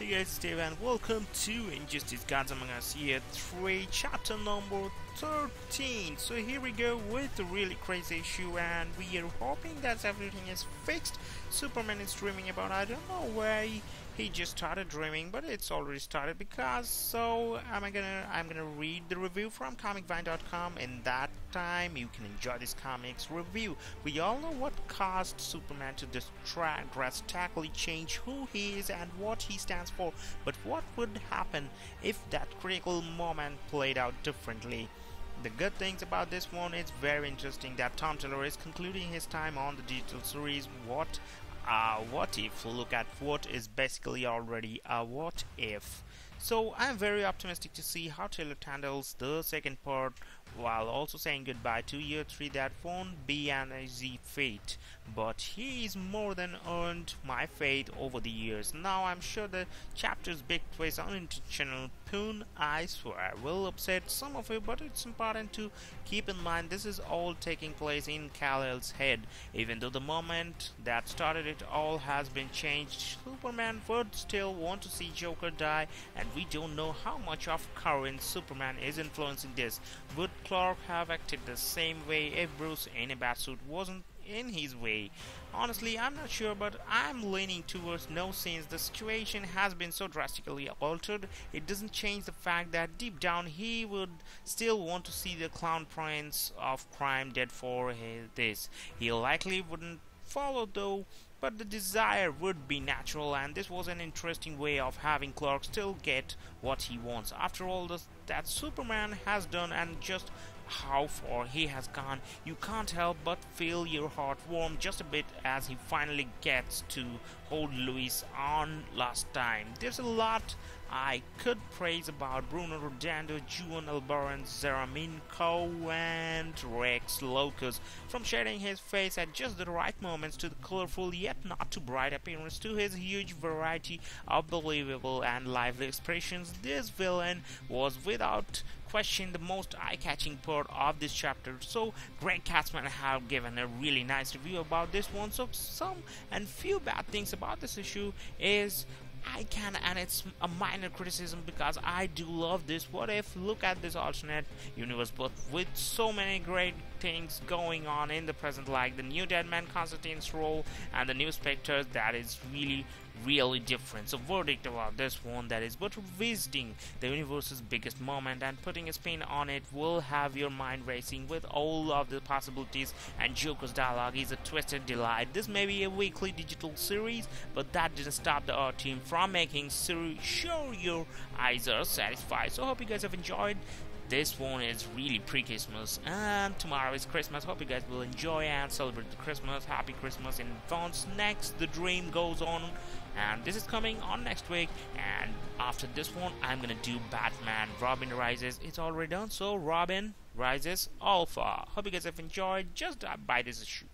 Hey guys, Steve and welcome to Injustice Gods Among Us Year 3, chapter number 13. So here we go with the really crazy issue and we are hoping that everything is fixed. Superman is dreaming about I don't know why he just started dreaming but it's already started because so am I gonna I'm gonna read the review from comicvine.com in that time you can enjoy this comics review. We all know what caused Superman to distract, drastically change who he is and what he stands for, but what would happen if that critical moment played out differently? The good things about this one is very interesting that Tom Taylor is concluding his time on the digital series What uh, What If. Look at what is basically already a what if. So I'm very optimistic to see how Taylor handles the second part while also saying goodbye to year 3 that won't be an easy fate. But he he's more than earned my faith over the years. Now i'm sure the chapter's big twist unintentional pun i swear will upset some of you but it's important to keep in mind this is all taking place in Kal-El's head. Even though the moment that started it all has been changed superman would still want to see joker die and we don't know how much of current superman is influencing this would Clark have acted the same way if Bruce in a bat suit wasn't in his way. Honestly, I'm not sure, but I'm leaning towards no since the situation has been so drastically altered. It doesn't change the fact that deep down he would still want to see the clown prince of crime dead for his, this. He likely wouldn't follow though but the desire would be natural and this was an interesting way of having Clark still get what he wants. After all this, that Superman has done and just how far he has gone, you can't help but feel your heart warm just a bit as he finally gets to hold Lois on last time. There's a lot I could praise about Bruno Redondo, Juan Albarrán, Xermanico, and Rex Lokus, from shading his face at just the right moments to the colorful yet not too bright appearance to his huge variety of believable and lively expressions. This villain was without question the most eye-catching part of this chapter so Gregg Katzman have given a really nice review about this one so some and few bad things about this issue is I can, and it's a minor criticism because I do love this. What if look at this alternate universe, but with so many great things going on in the present, like the new Deadman Constantine's role and the new Spectre, that is really, really different. So, verdict about this one that is, but revisiting the universe's biggest moment and putting a spin on it will have your mind racing with all of the possibilities. And Joker's dialogue is a twisted delight. This may be a weekly digital series, but that didn't stop the art team from making sure your eyes are satisfied. So, hope you guys have enjoyed this one is really pre-Christmas and tomorrow is Christmas. Hope you guys will enjoy and celebrate the Christmas. Happy Christmas in advance. Next, the dream goes on and this is coming on next week and after this one I'm gonna do Batman Robin Rises. It's already done so Robin Rises Alpha. Hope you guys have enjoyed. Just uh, buy this issue.